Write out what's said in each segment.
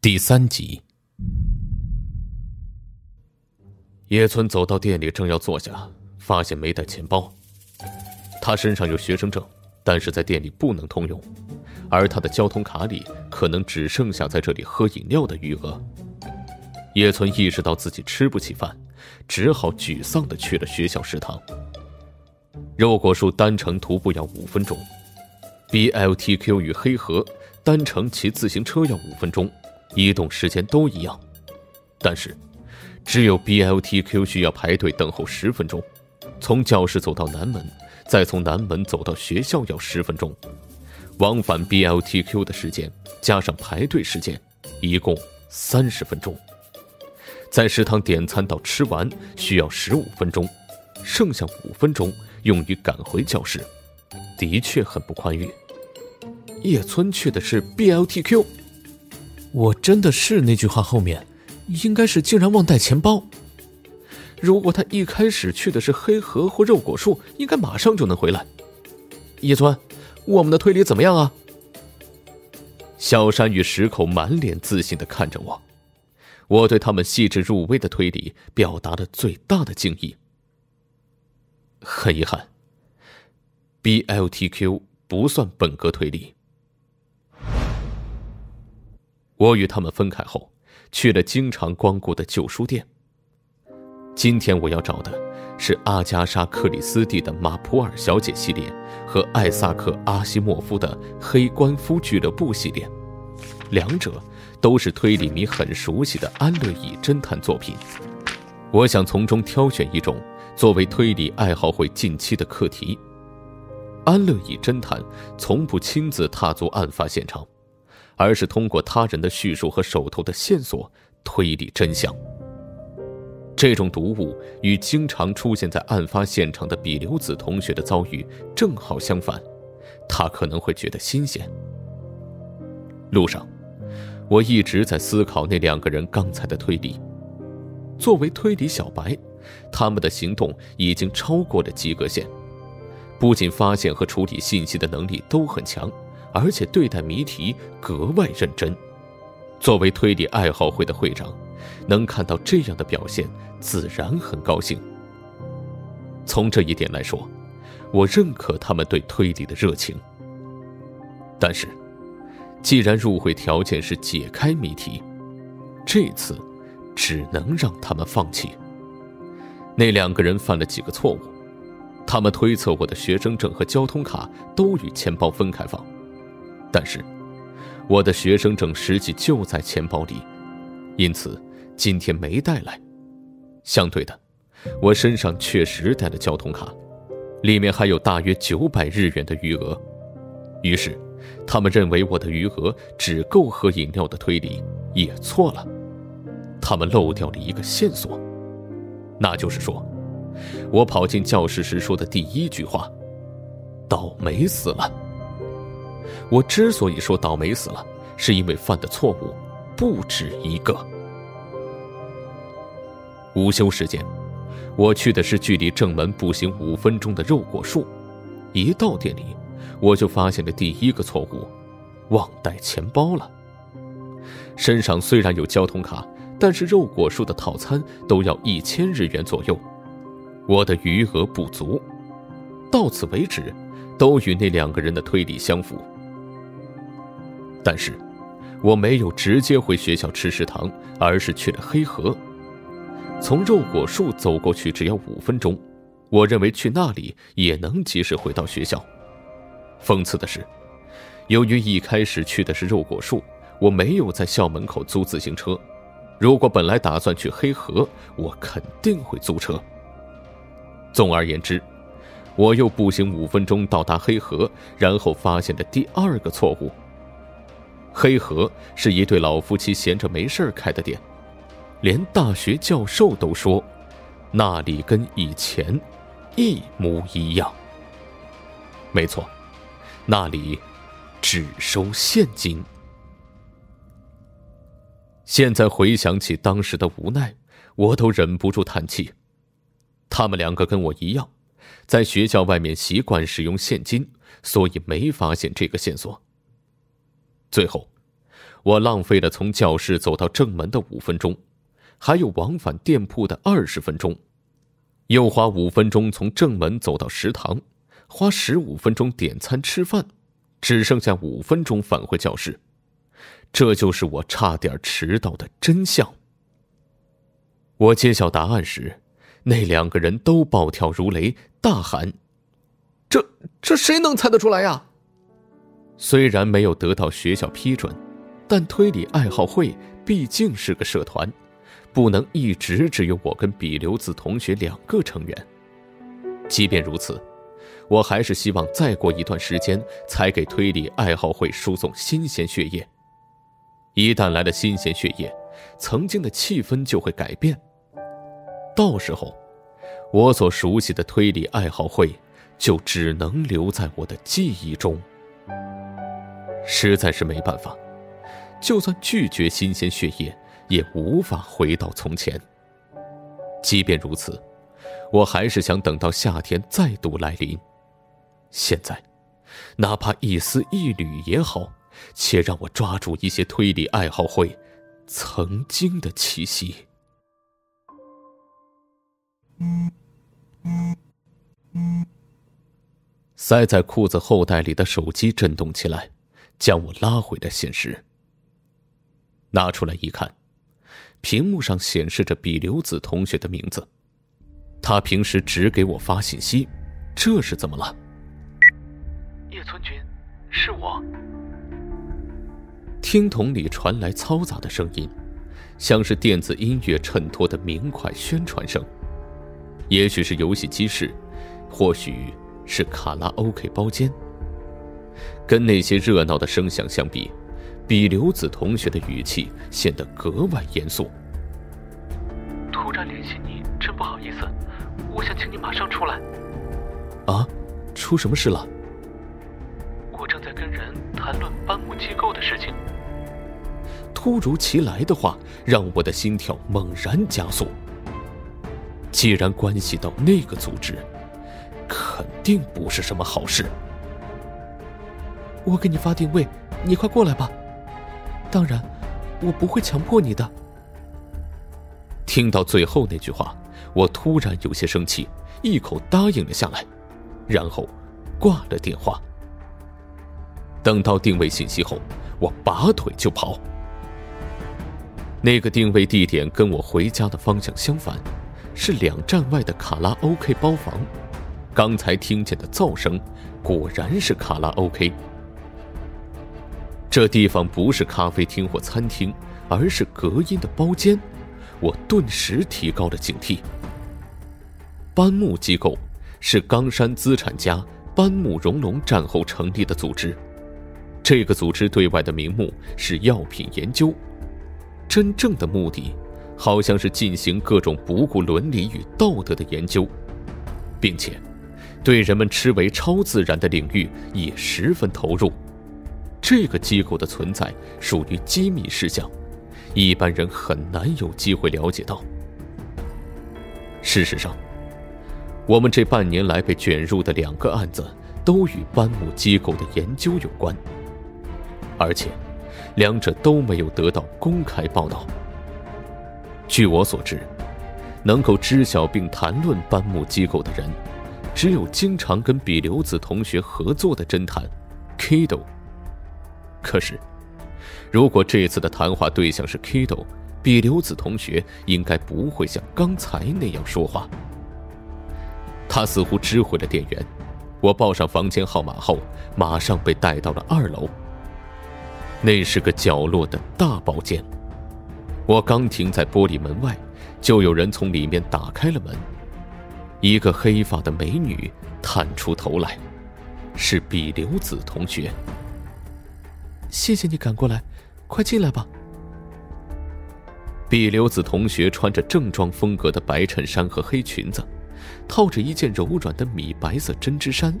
第三集，叶村走到店里，正要坐下，发现没带钱包。他身上有学生证，但是在店里不能通用，而他的交通卡里可能只剩下在这里喝饮料的余额。叶村意识到自己吃不起饭，只好沮丧的去了学校食堂。肉果树单程徒步要五分钟，BLTQ 与黑河单程骑自行车要五分钟。移动时间都一样，但是只有 BLTQ 需要排队等候十分钟，从教室走到南门，再从南门走到学校要十分钟，往返 BLTQ 的时间加上排队时间，一共三十分钟。在食堂点餐到吃完需要十五分钟，剩下五分钟用于赶回教室，的确很不宽裕。叶村去的是 BLTQ。我真的是那句话后面，应该是竟然忘带钱包。如果他一开始去的是黑河或肉果树，应该马上就能回来。叶尊，我们的推理怎么样啊？小山与石口满脸自信的看着我，我对他们细致入微的推理表达了最大的敬意。很遗憾，BLTQ 不算本格推理。我与他们分开后，去了经常光顾的旧书店。今天我要找的是阿加莎·克里斯蒂的《马普尔小姐》系列和艾萨克·阿西莫夫的《黑官夫俱乐部》系列，两者都是推理迷很熟悉的安乐椅侦探作品。我想从中挑选一种作为推理爱好会近期的课题。安乐椅侦探从不亲自踏足案发现场。而是通过他人的叙述和手头的线索推理真相。这种毒物与经常出现在案发现场的比留子同学的遭遇正好相反，他可能会觉得新鲜。路上，我一直在思考那两个人刚才的推理。作为推理小白，他们的行动已经超过了及格线，不仅发现和处理信息的能力都很强。而且对待谜题格外认真，作为推理爱好会的会长，能看到这样的表现，自然很高兴。从这一点来说，我认可他们对推理的热情。但是，既然入会条件是解开谜题，这次只能让他们放弃。那两个人犯了几个错误，他们推测我的学生证和交通卡都与钱包分开放。但是，我的学生证实际就在钱包里，因此今天没带来。相对的，我身上确实带了交通卡，里面还有大约九百日元的余额。于是，他们认为我的余额只够喝饮料的推理也错了。他们漏掉了一个线索，那就是说，我跑进教室时说的第一句话：“倒霉死了。”我之所以说倒霉死了，是因为犯的错误不止一个。午休时间，我去的是距离正门步行五分钟的肉果树。一到店里，我就发现了第一个错误：忘带钱包了。身上虽然有交通卡，但是肉果树的套餐都要一千日元左右，我的余额不足。到此为止，都与那两个人的推理相符。但是，我没有直接回学校吃食堂，而是去了黑河。从肉果树走过去只要五分钟，我认为去那里也能及时回到学校。讽刺的是，由于一开始去的是肉果树，我没有在校门口租自行车。如果本来打算去黑河，我肯定会租车。总而言之，我又步行五分钟到达黑河，然后发现了第二个错误。黑河是一对老夫妻闲着没事开的店，连大学教授都说，那里跟以前一模一样。没错，那里只收现金。现在回想起当时的无奈，我都忍不住叹气。他们两个跟我一样，在学校外面习惯使用现金，所以没发现这个线索。最后，我浪费了从教室走到正门的五分钟，还有往返店铺的二十分钟，又花五分钟从正门走到食堂，花十五分钟点餐吃饭，只剩下五分钟返回教室。这就是我差点迟到的真相。我揭晓答案时，那两个人都暴跳如雷，大喊：“这这谁能猜得出来呀？”虽然没有得到学校批准。但推理爱好会毕竟是个社团，不能一直只有我跟比留子同学两个成员。即便如此，我还是希望再过一段时间才给推理爱好会输送新鲜血液。一旦来了新鲜血液，曾经的气氛就会改变。到时候，我所熟悉的推理爱好会就只能留在我的记忆中。实在是没办法。就算拒绝新鲜血液，也无法回到从前。即便如此，我还是想等到夏天再度来临。现在，哪怕一丝一缕也好，且让我抓住一些推理爱好会曾经的气息。塞在裤子后袋里的手机震动起来，将我拉回了现实。拿出来一看，屏幕上显示着比留子同学的名字。他平时只给我发信息，这是怎么了？叶村君，是我。听筒里传来嘈杂的声音，像是电子音乐衬托的明快宣传声。也许是游戏机室，或许是卡拉 OK 包间。跟那些热闹的声响相比。比刘子同学的语气显得格外严肃。突然联系你，真不好意思。我想请你马上出来。啊，出什么事了？我正在跟人谈论班木机构的事情。突如其来的话让我的心跳猛然加速。既然关系到那个组织，肯定不是什么好事。我给你发定位，你快过来吧。当然，我不会强迫你的。听到最后那句话，我突然有些生气，一口答应了下来，然后挂了电话。等到定位信息后，我拔腿就跑。那个定位地点跟我回家的方向相反，是两站外的卡拉 OK 包房。刚才听见的噪声，果然是卡拉 OK。这地方不是咖啡厅或餐厅，而是隔音的包间。我顿时提高了警惕。班木机构是冈山资产家班木荣龙战后成立的组织，这个组织对外的名目是药品研究，真正的目的好像是进行各种不顾伦理与道德的研究，并且对人们吃为超自然的领域也十分投入。这个机构的存在属于机密事项，一般人很难有机会了解到。事实上，我们这半年来被卷入的两个案子都与班木机构的研究有关，而且两者都没有得到公开报道。据我所知，能够知晓并谈论班木机构的人，只有经常跟比留子同学合作的侦探 Kido。可是，如果这次的谈话对象是 Kido，比留子同学应该不会像刚才那样说话。他似乎知会了店员，我报上房间号码后，马上被带到了二楼。那是个角落的大包间，我刚停在玻璃门外，就有人从里面打开了门。一个黑发的美女探出头来，是比留子同学。谢谢你赶过来，快进来吧。比留子同学穿着正装风格的白衬衫和黑裙子，套着一件柔软的米白色针织衫，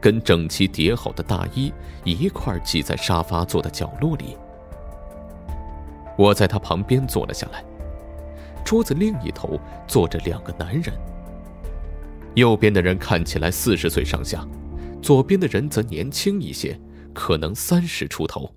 跟整齐叠好的大衣一块挤在沙发坐的角落里。我在他旁边坐了下来，桌子另一头坐着两个男人。右边的人看起来四十岁上下，左边的人则年轻一些。可能三十出头。